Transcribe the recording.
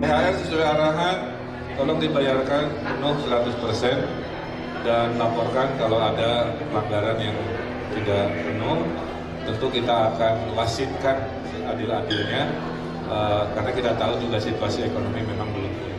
THR sesuai arahan tolong dibayarkan penuh 100% dan laporkan kalau ada pelanggaran yang tidak penuh. Tentu kita akan wasitkan adil-adilnya eh, karena kita tahu juga situasi ekonomi memang belum pulih.